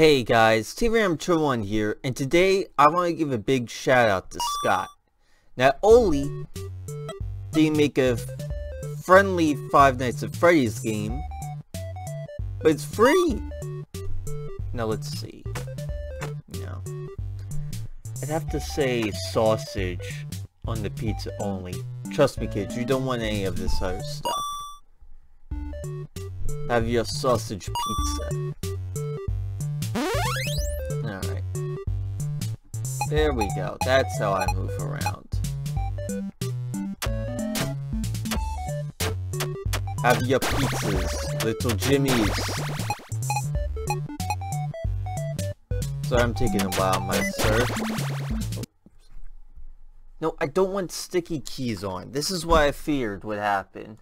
Hey guys, TVM True One here, and today I want to give a big shout out to Scott. Not only did he make a friendly Five Nights at Freddy's game, but it's free! Now let's see. No. I'd have to say sausage on the pizza only. Trust me kids, you don't want any of this other stuff. Have your sausage pizza. There we go. That's how I move around. Have your pizzas, little Jimmy's. Sorry I'm taking a while, my sir. No, I don't want sticky keys on. This is what I feared would happen.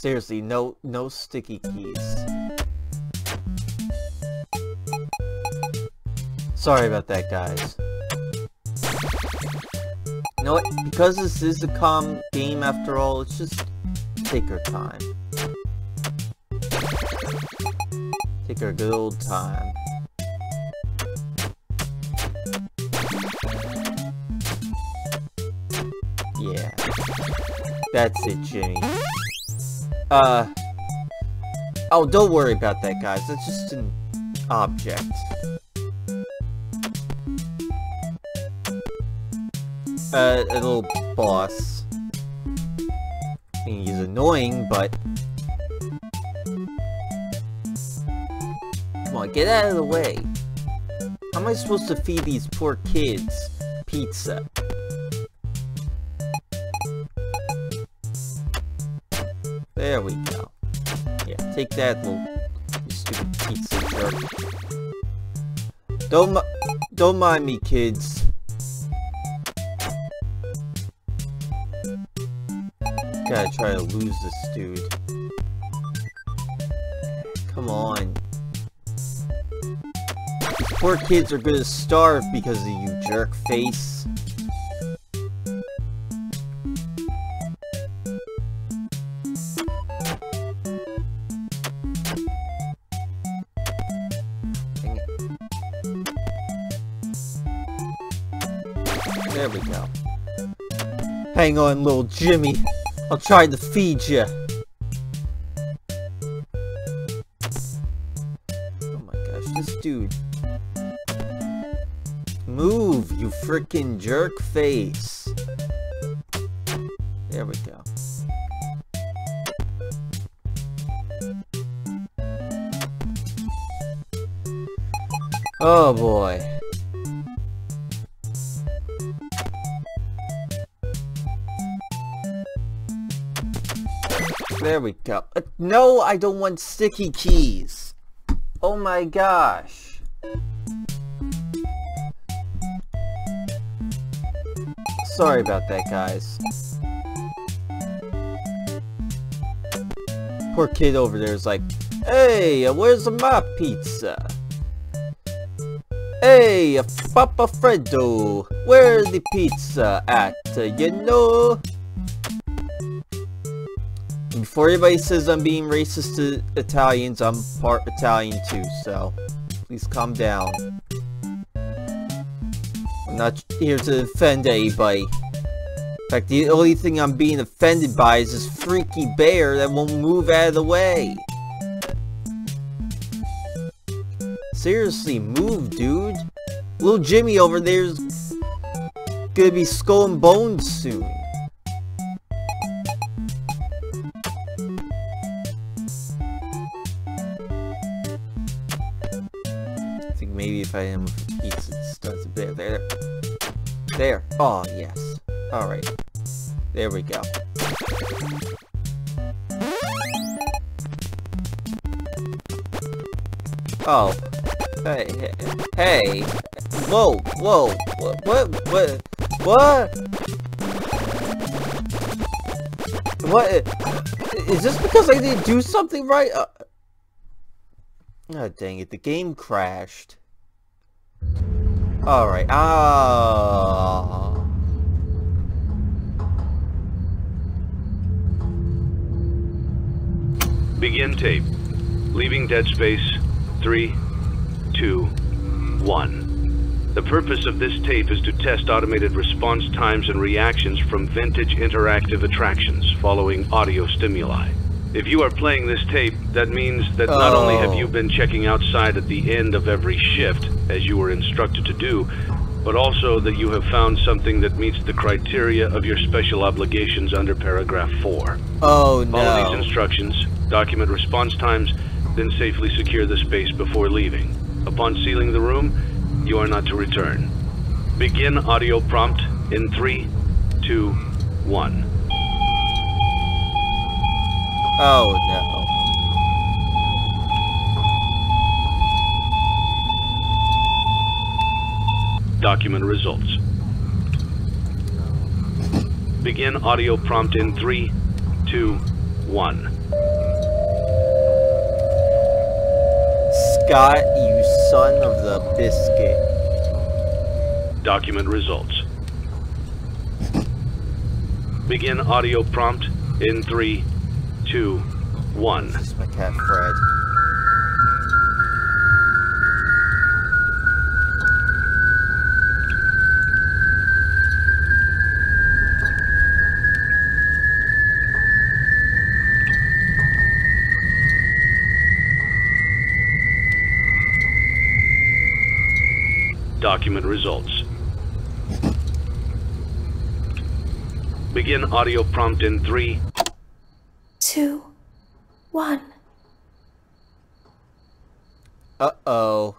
Seriously, no, no sticky keys. Sorry about that, guys. You know what? Because this is a calm game after all, let's just take our time. Take our good old time. Yeah. That's it, Jimmy. Uh... Oh, don't worry about that, guys. That's just an object. Uh, a little boss. I mean, he's annoying, but... Come on, get out of the way. How am I supposed to feed these poor kids pizza? There we go. Yeah, take that, little stupid pizza jerk. Don't don't mind me, kids. Gotta try to lose this dude. Come on. These poor kids are gonna starve because of you, jerk face. Hang on, little Jimmy. I'll try to feed you. Oh my gosh, this dude. Move, you freaking jerk face. There we go. Oh boy. There we go. Uh, no, I don't want sticky keys. Oh my gosh. Sorry about that, guys. Poor kid over there is like, Hey, uh, where's my pizza? Hey, uh, Papa Fredo, where's the pizza at, uh, you know? Before anybody says I'm being racist to Italians, I'm part Italian too, so please calm down. I'm not here to offend anybody. In fact, the only thing I'm being offended by is this freaky bear that won't move out of the way. Seriously, move, dude. Little Jimmy over there's gonna be skull and bones soon. If I am pizza it starts a bit there. There. Oh yes. Alright. There we go. Oh. Hey, hey, Whoa, whoa, what, what, what, what? What? Is this because I didn't do something right? Uh, oh, dang it, the game crashed. Alright, ah. Uh... Begin tape. Leaving dead space. Three, two, one. The purpose of this tape is to test automated response times and reactions from vintage interactive attractions following audio stimuli. If you are playing this tape, that means that not only have Oh. you been checking outside at the end of every shift, as you were instructed to do, but also that you have found something that meets the criteria of your special obligations under paragraph 4. Oh Follow these instructions, document response times, then safely secure the space before leaving. Upon sealing the room, you are not to return. Begin audio prompt in three, two, one. Oh no. Document results. Begin audio prompt in three, two, one. Scott, you son of the biscuit. Document results. Begin audio prompt in three, two, one. This is my cat Fred. Document results. Begin audio prompt in three, two, one. Uh-oh.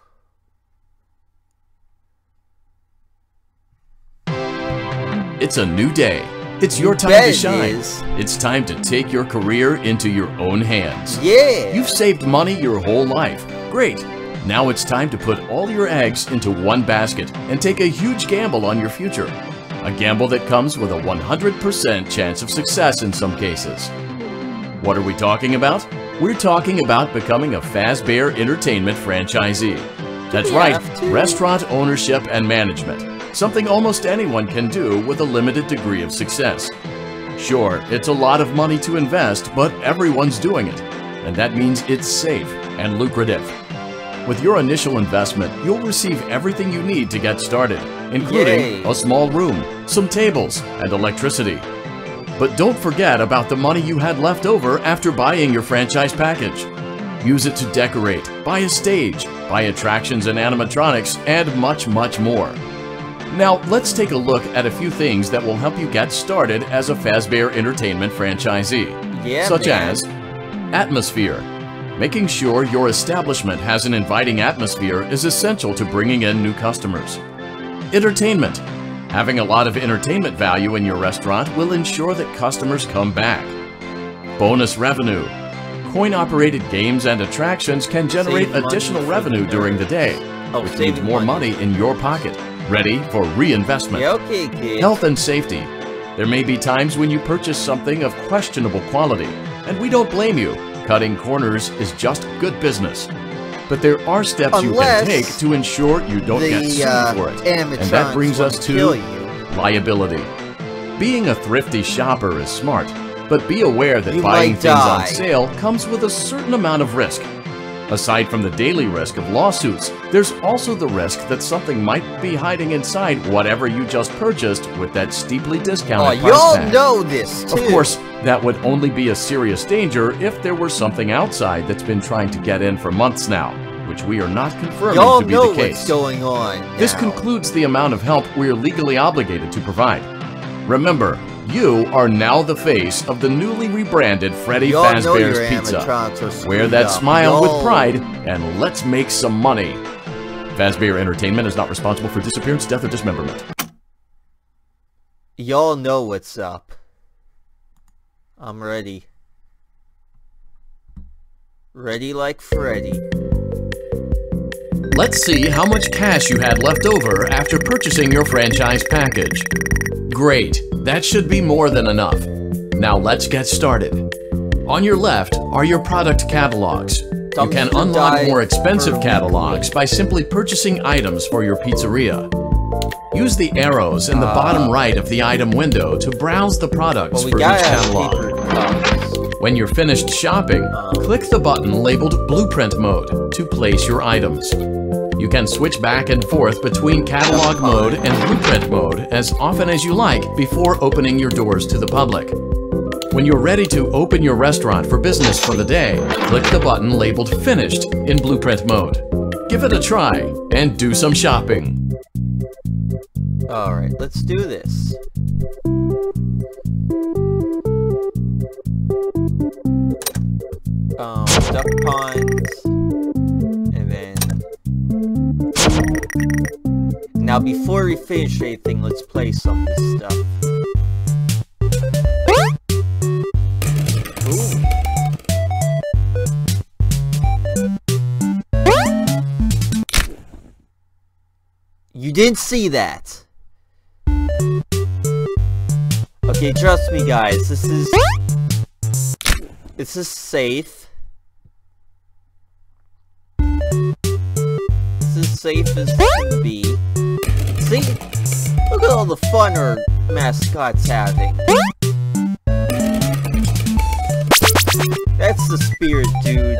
It's a new day. It's your time bet to shine. It's time to take your career into your own hands. Yeah. You've saved money your whole life. Great. Now it's time to put all your eggs into one basket and take a huge gamble on your future. A gamble that comes with a 100% chance of success in some cases. What are we talking about? We're talking about becoming a Fazbear Entertainment franchisee. That's we right, restaurant ownership and management. Something almost anyone can do with a limited degree of success. Sure, it's a lot of money to invest, but everyone's doing it. And that means it's safe and lucrative. With your initial investment, you'll receive everything you need to get started, including Yay. a small room, some tables, and electricity. But don't forget about the money you had left over after buying your franchise package. Use it to decorate, buy a stage, buy attractions and animatronics, and much, much more. Now, let's take a look at a few things that will help you get started as a Fazbear Entertainment franchisee. Yeah, such man. as atmosphere. Making sure your establishment has an inviting atmosphere is essential to bringing in new customers. Entertainment. Having a lot of entertainment value in your restaurant will ensure that customers come back. Bonus revenue. Coin-operated games and attractions can generate Save additional revenue during the day, Oh, which means more money in your pocket, ready for reinvestment. Okay. Health and safety. There may be times when you purchase something of questionable quality, and we don't blame you. Cutting corners is just good business. But there are steps Unless you can take to ensure you don't get sued uh, for it. And that brings us to to kill you. liability. Being a thrifty shopper is smart, but be aware that You buying things die. on sale comes with a certain amount of risk. Aside from the daily risk of lawsuits, there's also the risk that something might be hiding inside whatever you just purchased with that steeply Oh, discounted price y'all know this too. Of course, that would only be a serious danger if there were something outside that's been trying to get in for months now, which we are not confirming y'all to be know the case. what's going on. This concludes the amount of help we are legally obligated to provide. Remember, you are now the face of the newly rebranded Freddy Y'all know your Fazbear's Pizza. Wear that up. smile with pride and let's make some money. Fazbear Entertainment is not responsible for disappearance, death, or dismemberment. Y'all know what's up. I'm ready. Ready like Freddy. Let's see how much cash you had left over after purchasing your franchise package. Great, that should be more than enough. Now let's get started. On your left are your product catalogs. You can unlock more expensive catalogs by simply purchasing items for your pizzeria. Use the arrows in the ah. bottom right of the item window to browse the products Well, we for each catalog. When you're finished shopping, click the button labeled Blueprint Mode to place your items. You can switch back and forth between Catalog Mode and Blueprint Mode as often as you like before opening your doors to the public. When you're ready to open your restaurant for business for the day, click the button labeled Finished in Blueprint Mode. Give it a try and do some shopping. Alright, let's do this. Um, duck ponds. And then... Now before we finish anything, let's play some of this stuff. You didn't see that. Okay, trust me guys, this is... This is safe. This is safe as can be. See? Look at all the fun our mascot's having. That's the spirit, dude.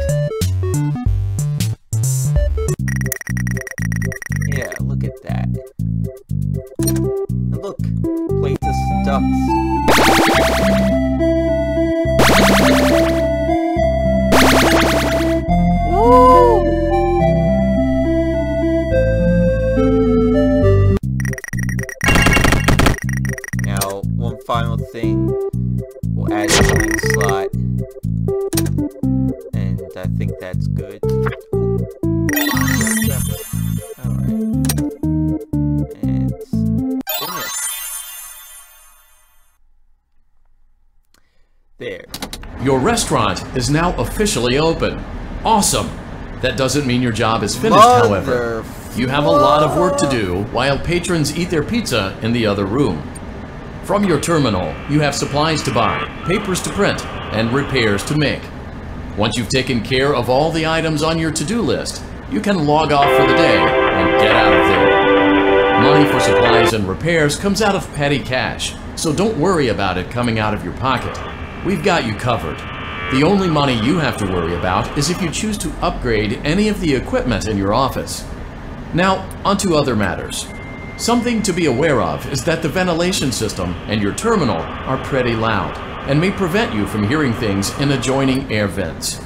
Yeah, look at that. And look, Platus ducks. Now, one final thing. We'll add a wing slot. And I think that's good. Alright. Oh, there. Your restaurant is now officially open. Awesome! That doesn't mean your job is finished, however. You have a lot of work to do while patrons eat their pizza in the other room. From your terminal, you have supplies to buy, papers to print, and repairs to make. Once you've taken care of all the items on your to-do list, you can log off for the day and get out of there. Money for supplies and repairs comes out of petty cash, so don't worry about it coming out of your pocket. We've got you covered. The only money you have to worry about is if you choose to upgrade any of the equipment in your office. Now, onto other matters. Something to be aware of is that the ventilation system and your terminal are pretty loud and may prevent you from hearing things in adjoining air vents.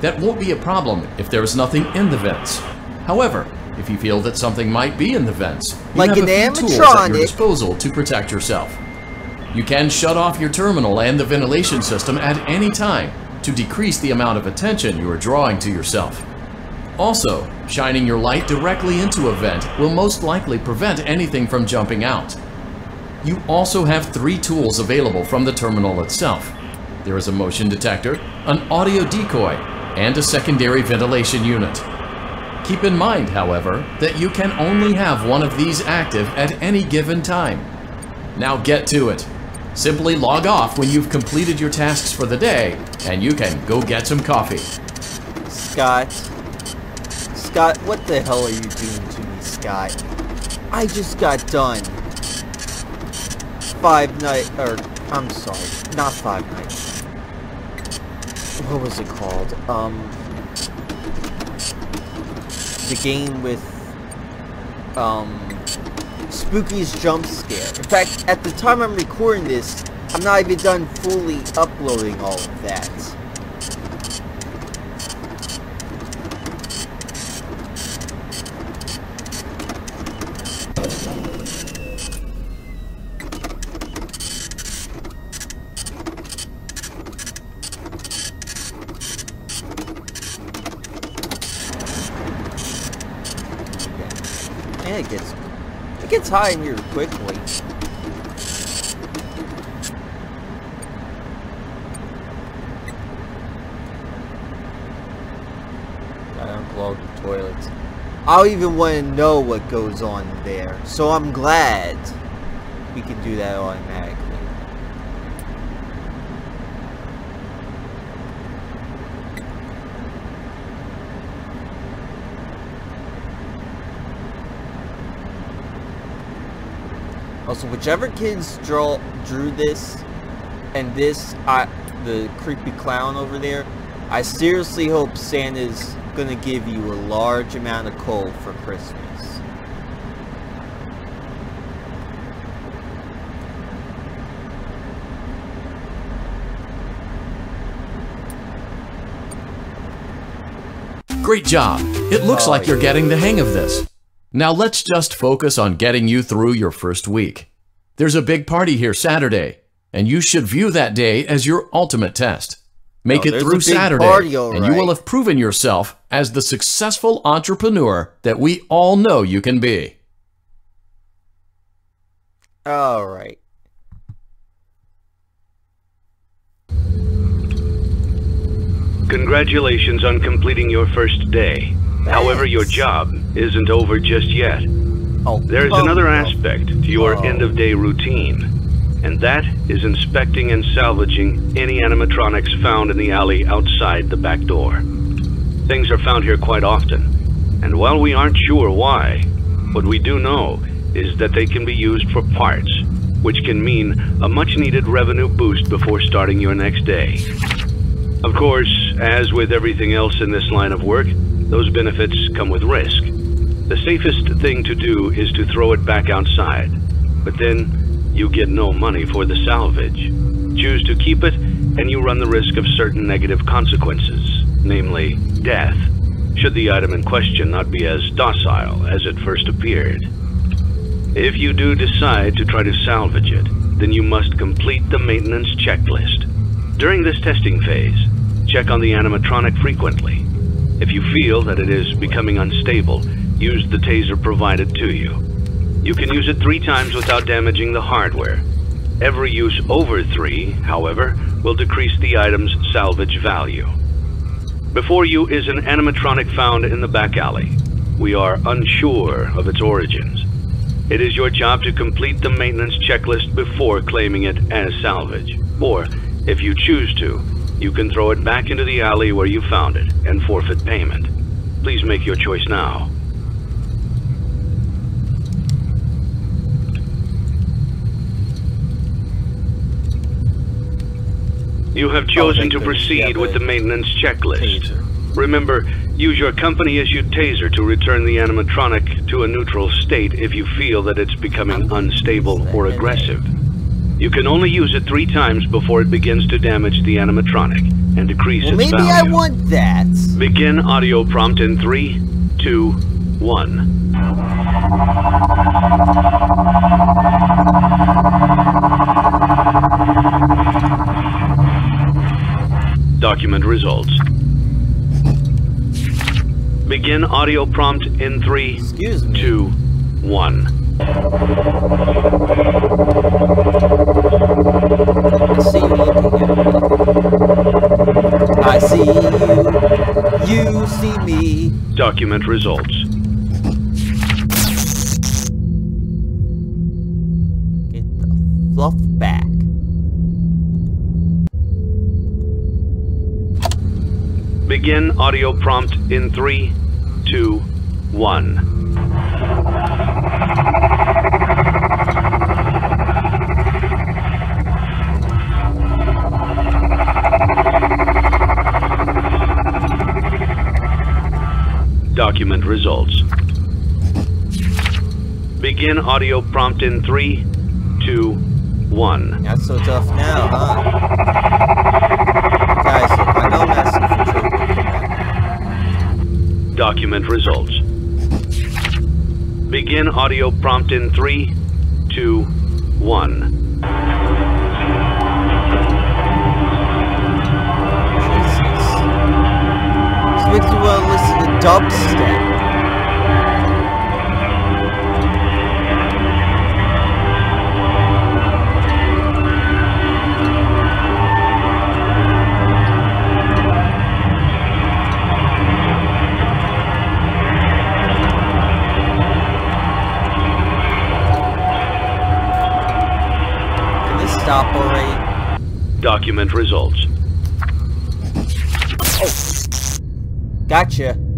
That won't be a problem if there is nothing in the vents. However, if you feel that something might be in the vents, you Like have an a few tools at your disposal to protect yourself. You can shut off your terminal and the ventilation system at any time to decrease the amount of attention you are drawing to yourself. Also, shining your light directly into a vent will most likely prevent anything from jumping out. You also have three tools available from the terminal itself. There is a motion detector, an audio decoy, and a secondary ventilation unit. Keep in mind, however, that you can only have one of these active at any given time. Now get to it. Simply log off when you've completed your tasks for the day, and you can go get some coffee. Scott. Scott, what the hell are you doing to me, Scott? I just got done. Five night, or, I'm sorry, not five nights. What was it called? Um, the game with, um, Spooky's Jump Scare. In fact, at the time I'm recording this, I'm not even done fully uploading all of that. And it gets it gets high here quickly. Gotta unclog the toilets. I don't even want to know what goes on there, so I'm glad we can do that automatically. Also, whichever kids draw drew this and this, I the creepy clown over there. I seriously hope Santa's gonna give you a large amount of coal for Christmas. Great job! It looks Oh, like you're yeah. getting the hang of this. Now let's just focus on getting you through your first week. There's a big party here Saturday, and you should view that day as your ultimate test. Make Oh, it through Saturday, party, all and you will have proven yourself as the successful entrepreneur that we all know you can be. Alright. Congratulations on completing your first day. However, your job isn't over just yet. Oh, There's oh, another aspect to your Oh. end of day routine, and that is inspecting and salvaging any animatronics found in the alley outside the back door. Things are found here quite often, and while we aren't sure why, what we do know is that they can be used for parts, which can mean a much needed revenue boost before starting your next day. Of course, as with everything else in this line of work, those benefits come with risk. The safest thing to do is to throw it back outside, but then you get no money for the salvage. Choose to keep it, and you run the risk of certain negative consequences, namely death, should the item in question not be as docile as it first appeared. If you do decide to try to salvage it, then you must complete the maintenance checklist. During this testing phase, check on the animatronic frequently. If you feel that it is becoming unstable, use the taser provided to you. You can use it three times without damaging the hardware. Every use over three, however, will decrease the item's salvage value. Before you is an animatronic found in the back alley. We are unsure of its origins. It is your job to complete the maintenance checklist before claiming it as salvage. Or, if you choose to, you can throw it back into the alley where you found it and forfeit payment. Please make your choice now. You have chosen to proceed with the maintenance checklist. Remember, use your company-issued taser to return the animatronic to a neutral state if you feel that it's becoming unstable or aggressive. You can only use it three times before it begins to damage the animatronic and decrease Well, its maybe value. I want that. Begin audio prompt in three, two, one. Document results. Begin audio prompt in three, two, one. Document results. Get the fluff back. Begin audio prompt in three, two, one. Document results. Begin audio prompt in three, two, one. Not so tough now, huh? Guys, I know I'm asking. Document results. Begin audio prompt in three, two, one. Dubstep. This stop already? Document results. Gotcha.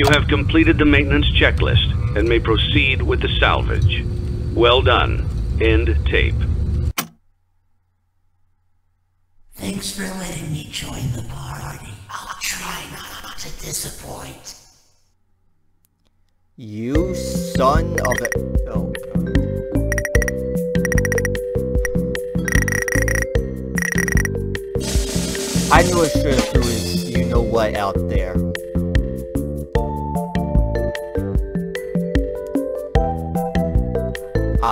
You have completed the maintenance checklist and may proceed with the salvage. Well done. End tape. Thanks for letting me join the party. I'll try not to disappoint. You son of a- Oh. I knew it should have you-know-what out there.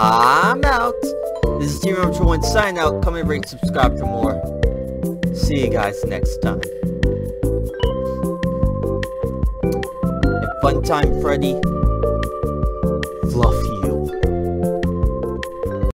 I'm out. This is Team Number One sign out. Comment, rate, subscribe for more. See you guys next time. And Funtime Freddy